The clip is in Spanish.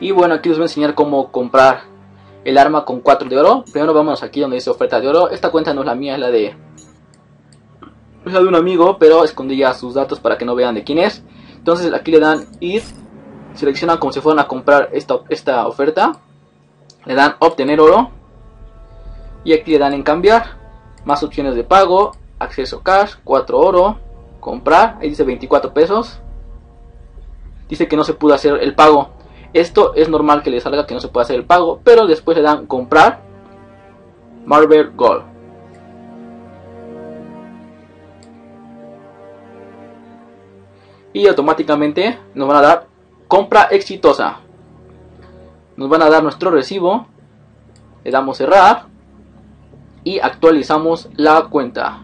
Y bueno, aquí les voy a enseñar cómo comprar el arma con 4 de oro. Primero vamos aquí donde dice oferta de oro. Esta cuenta no es la mía, es la de... Es la de un amigo, pero escondí ya sus datos para que no vean de quién es. Entonces aquí le dan ir, seleccionan como si fueran a comprar esta, esta oferta. Le dan obtener oro. Y aquí le dan en cambiar. Más opciones de pago, acceso cash, 4 oro, comprar, ahí dice 24 pesos. Dice que no se pudo hacer el pago. Esto es normal que le salga que no se puede hacer el pago, pero después le dan comprar Marvel Gold. Y automáticamente nos van a dar compra exitosa. Nos van a dar nuestro recibo. Le damos cerrar. Y actualizamos la cuenta.